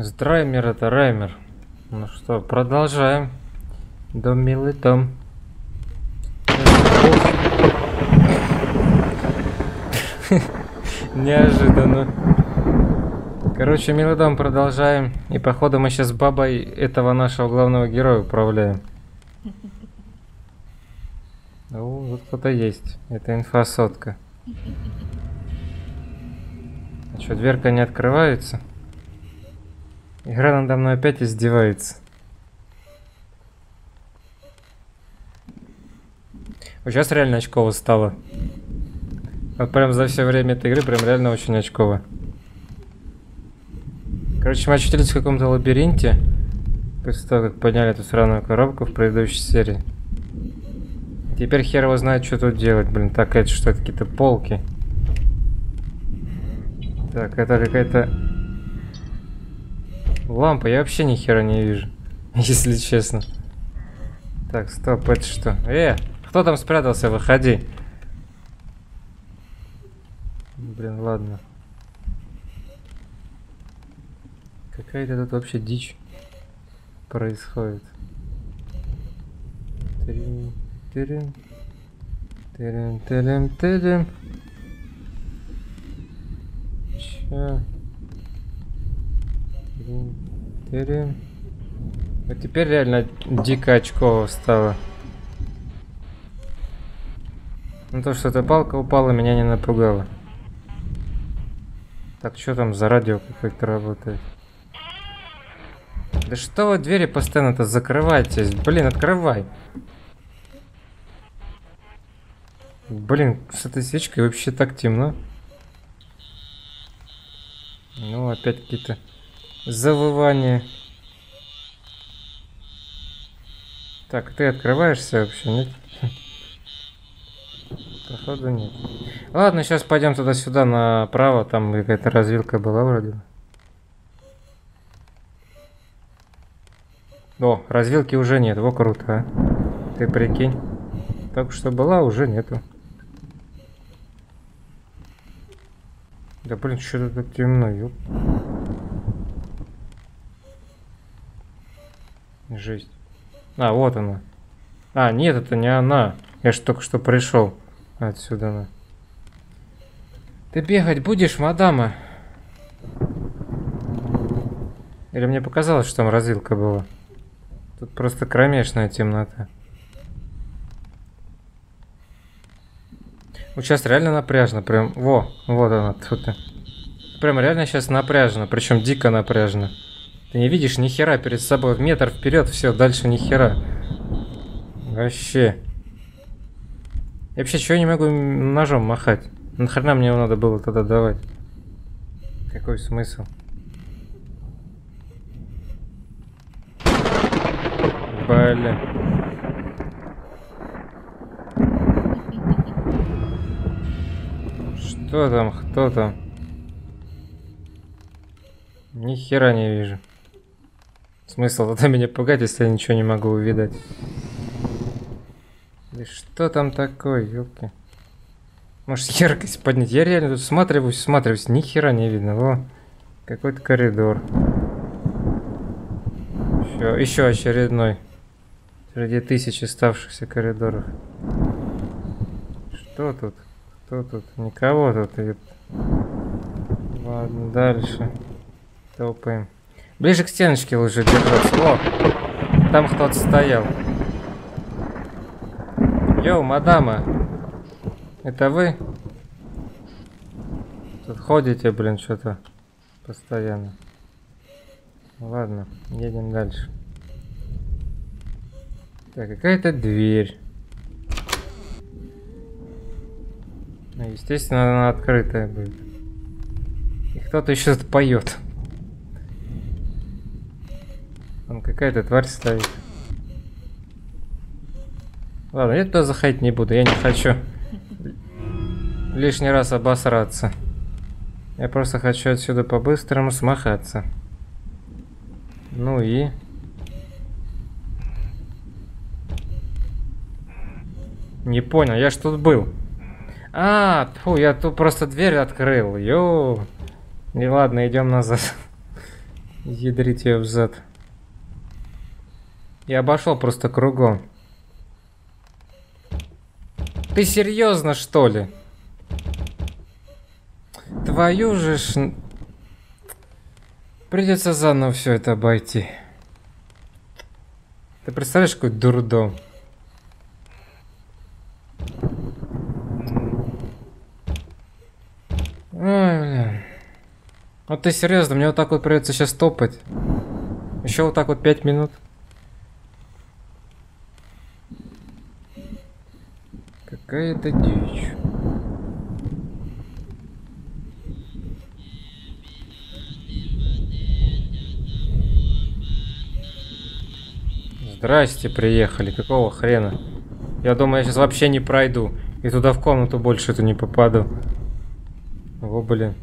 Здраймер это Раймер. Ну что, продолжаем. Дом милый дом. Неожиданно. Короче, милый дом продолжаем. И походу мы сейчас бабой этого нашего главного героя управляем. О, вот кто-то есть. Это инфосотка. А что, дверка не открывается? Игра надо мной опять издевается. Вот сейчас реально очково стало. Вот прям за все время этой игры прям реально очень очково. Короче, мы очутились в каком-то лабиринте. После того, как подняли эту сраную коробку в предыдущей серии. Теперь хер его знает, что тут делать. Блин, так, это что, это какие-то полки. Так, это какая-то лампа. Я вообще ни хера не вижу, если честно. Так, стоп, это что? Э, кто там спрятался? Выходи. Блин, ладно. Какая-то тут вообще дичь происходит. Трин, трин, трин, трин, трин. Чё? Трин. Вот теперь реально дико очково стало. Ну то, что эта палка упала, меня не напугало. Так, что там за радио какое-то работает? Да что вы двери постоянно-то закрываетесь? Блин, открывай. Блин, с этой свечкой вообще так темно. Ну, опять какие-то завывания. Так, ты открываешься вообще, нет? Походу нет. Ладно, сейчас пойдем туда-сюда направо. Там какая-то развилка была вроде. О, развилки уже нет. Во, круто, а. Ты прикинь. Так что была, уже нету. Да блин, что-то так темно, ёп. Жесть. А, вот она. А, нет, это не она. Я же только что пришел. Отсюда она. Ты бегать будешь, мадама? Или мне показалось, что там развилка была? Тут просто кромешная темнота. Вот сейчас реально напряжно, прям, во, вот она, тут. Прям реально сейчас напряжно, причем дико напряжно. Ты не видишь ни хера перед собой, метр вперед, все, дальше ни хера. Вообще. Я вообще чего не могу ножом махать? Нахрена мне его надо было тогда давать? Какой смысл? Блин. Что там? Кто там? Ни хера не вижу. Смысл тогда меня пугать, если я ничего не могу увидать. И что там такое, ёлки? Может яркость поднять? Я реально тут всматриваюсь, всматриваюсь, ни хера не видно. Во, какой-то коридор. Еще, еще очередной. Среди тысяч оставшихся коридоров. Что тут? Кто тут? Никого тут. Ладно, дальше. Топаем. Ближе к стеночке лучше держаться. О! Там кто-то стоял. Йоу, мадама. Это вы? Тут ходите, блин, что-то постоянно. Ладно, едем дальше. Так, какая-то дверь. Ну, естественно, она открытая будет. И кто-то еще поет. Там какая-то тварь стоит. Ладно, я туда заходить не буду, я не хочу лишний раз обосраться. Я просто хочу отсюда по-быстрому смахаться. Ну и... Не понял, я ж тут был. А, фу, я тут просто дверь открыл. Йоу. И ладно, идем назад. Ядрить ее в зад. Я обошел просто кругом. Ты серьезно, что ли? Твою же ж... Придется заново все это обойти. Ты представляешь, какой дурдом? Ой, бля. Вот ты серьезно, мне вот так вот придется сейчас топать. Еще вот так вот пять минут. Какая-то дичь. Здрасте, приехали. Какого хрена? Я думаю, я сейчас вообще не пройду. И туда в комнату больше эту не попаду. О, блин.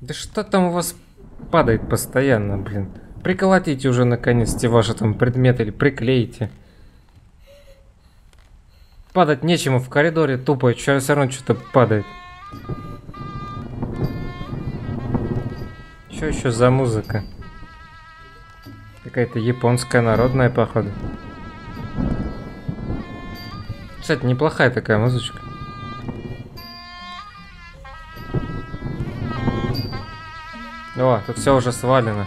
Да что там у вас падает постоянно, блин? Приколотите уже наконец-то ваши там предметы или приклеите. Падать нечему в коридоре тупо, все равно что-то падает. Что еще за музыка? Какая-то японская народная, походу. Кстати, неплохая такая музычка. О, тут все уже свалено.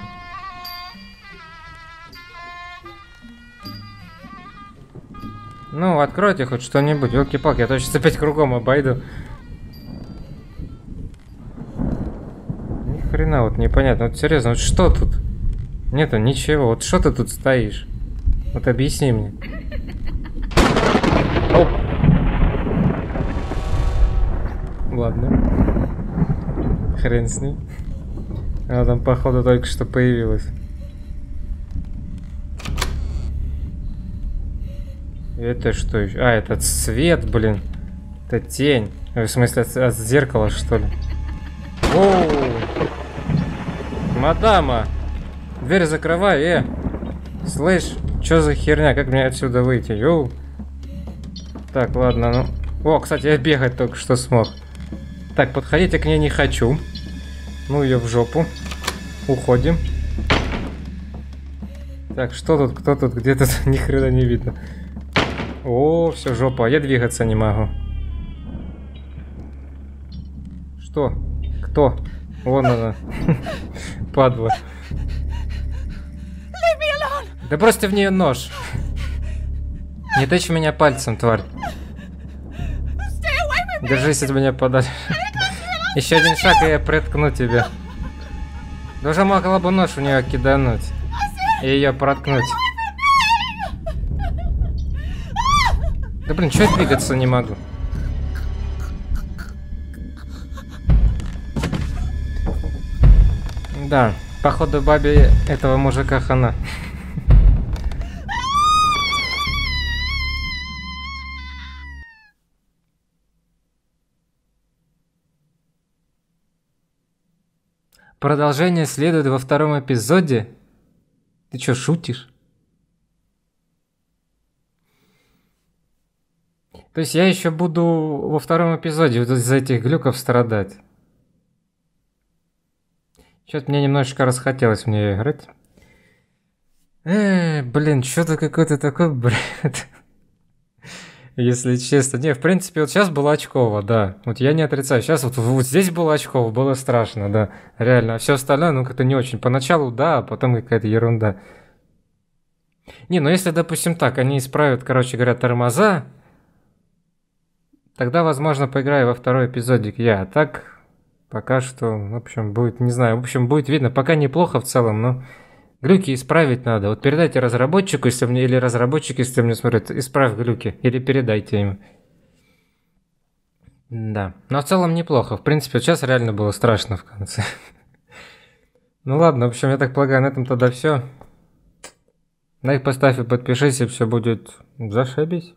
Ну, откройте хоть что-нибудь. Елки-палки, я точно опять кругом обойду. Ни хрена вот непонятно. Вот серьезно, вот что тут? Нету ничего. Вот что ты тут стоишь? Вот объясни мне. Оп. Ладно. Хрен с ней. Она там, походу, только что появилась. Это что еще? А, это свет, блин. Это тень. В смысле, от, от зеркала, что ли? Оу! Мадама! Дверь закрывай, э! Слышь, что за херня? Как мне отсюда выйти? Йоу! Так, ладно, ну... О, кстати, я бегать только что смог. Так, подходить я к ней не хочу. Ну ее в жопу. Уходим. Так, что тут, кто тут, где тут, ни хрена не видно. О, все, жопа, я двигаться не могу. Что? Кто? Вон она. Падла. Да бросьте в нее нож. Не тычь меня пальцем, тварь. Держись от меня подальше. Еще один шаг, и я приткну тебя. Даже могла бы нож в нее кидануть. И ее проткнуть. Да блин, что я двигаться не могу? Да, походу бабе этого мужика хана. Продолжение следует во втором эпизоде. Ты что, шутишь? То есть я еще буду во втором эпизоде вот из-за этих глюков страдать. Что-то мне немножечко расхотелось в нее играть. Эй, блин, что-то какой-то такой бред. Если честно. Не, в принципе, вот сейчас было очково, да. Вот я не отрицаю. Сейчас вот, вот здесь было очково, было страшно, да. Реально. А все остальное, ну, как-то не очень. Поначалу, да, а потом какая-то ерунда. Не, ну если, допустим, так, они исправят, короче говоря, тормоза, Тогда, возможно, поиграю во второй эпизодик я. А так, пока что, в общем, будет, не знаю, в общем, будет видно. Пока неплохо в целом, но глюки исправить надо. Вот передайте разработчику, если мне, или разработчик, если мне смотрят, исправь глюки. Или передайте им. Да, но в целом неплохо. В принципе, сейчас реально было страшно в конце. Ну ладно, в общем, я так полагаю, на этом тогда все. Лайк поставь и подпишись, и все будет зашибись.